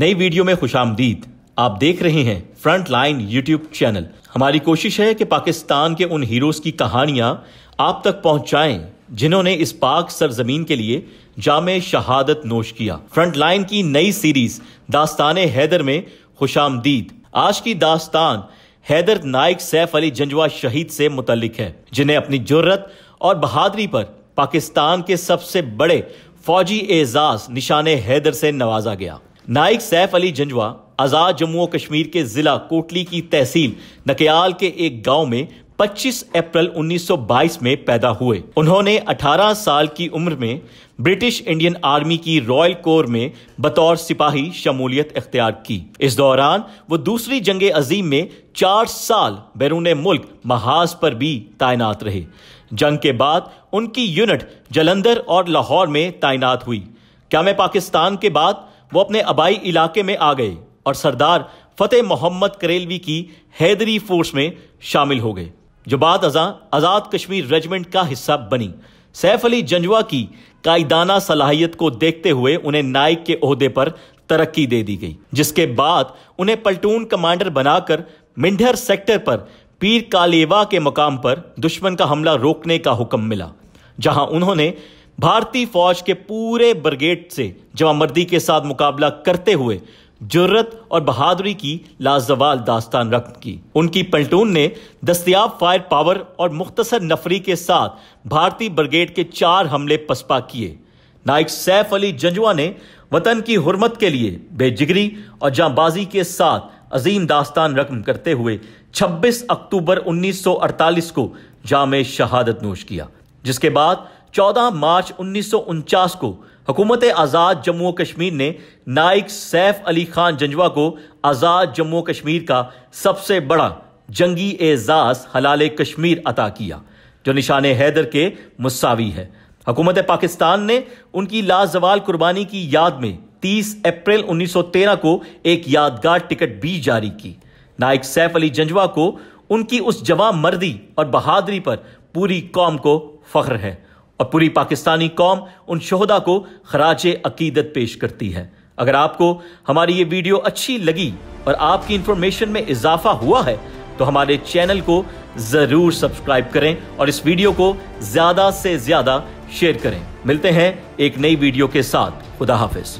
नई वीडियो में खुश आप देख रहे हैं फ्रंट लाइन यूट्यूब चैनल हमारी कोशिश है कि पाकिस्तान के उन हीरोज की कहानियाँ आप तक पहुंचाएँ, जिन्होंने इस पाक सरजमीन के लिए जाम शहादत नोश किया। फ्रंट लाइन की नई सीरीज़ दास्तान हैदर में खुश आमदीद आज की दास्तान हैदर नाइक सैफ अली जंजवा शहीद से मुतलिक है, जिन्हें अपनी ज़रूरत और बहादुरी पर पाकिस्तान के सबसे बड़े फौजी एजाज निशान हैदर से नवाजा गया। नाइक सैफ अली जंजवा आज़ाद जम्मू और कश्मीर के जिला कोटली की तहसील नकयाल के एक गाँव में 25 अप्रैल 1922 में पैदा हुए। उन्होंने 18 साल की उम्र में ब्रिटिश इंडियन आर्मी की रॉयल कोर में बतौर सिपाही शमूलियत इख्तियार की। इस दौरान वो दूसरी जंग अजीम में चार साल बैरून मुल्क महाज पर भी तैनात रहे। जंग के बाद उनकी यूनिट जलंधर और लाहौर में तैनात हुई। क्या मैं पाकिस्तान के बाद वो अपने आबाई इलाके में आ गए और सरदार फतेह मोहम्मद करेलवी की हैदरी फोर्स में शामिल हो गए, जो बाद अजा, आज़ाद कश्मीर रेजिमेंट का हिस्सा बनी। सैफ अली जंजवा की कायदाना सलाहियत को देखते हुए उन्हें नाइक के अहदे पर तरक्की दे दी गई, जिसके बाद उन्हें पलटून कमांडर बनाकर मिंढर सेक्टर पर पीर कालेवा के मकाम पर दुश्मन का हमला रोकने का हुक्म मिला, जहाँ उन्होंने भारतीय फौज के पूरे ब्रिगेड से जवामर्दी के साथ मुकाबला करते हुए जुर्रत और बहादुरी की लाजवाल दास्तान रक्त की। उनकी पल्टून ने दस्तियाब फायर पावर और मुख्तसर नफरी के साथ भारतीय ब्रिगेड के चार हमले पसपा किए। नाइक सैफ अली जंजुआ ने वतन की हुरमत के लिए बेजिगरी और जाबाजी के साथ अजीम दास्तान रकम करते हुए 26 अक्टूबर 1948 को जाम शहादत नोश किया, जिसके बाद 14 मार्च उन्नीस सौ उनचास को हुकूमत आज़ाद जम्मू कश्मीर ने नाइक सैफ अली खान जंजवा को आज़ाद जम्मू कश्मीर का सबसे बड़ा जंगी एजाज हलाल कश्मीर अता किया, जो निशान हैदर के मुसावी है। हुकूमत पाकिस्तान ने उनकी लाजवाल कुर्बानी की याद में 30 अप्रैल 1913 को एक यादगार टिकट भी जारी की। नाइक सैफ अली जंजवा को उनकी उस जवान मर्दी और बहादुरी पर पूरी कौम को फख्र है। और पूरी पाकिस्तानी कौम उन शहदा को खराज अकीदत पेश करती है। अगर आपको हमारी ये वीडियो अच्छी लगी और आपकी इंफॉर्मेशन में इजाफा हुआ है तो हमारे चैनल को ज़रूर सब्सक्राइब करें और इस वीडियो को ज़्यादा से ज़्यादा शेयर करें। मिलते हैं एक नई वीडियो के साथ। खुदा हाफिज।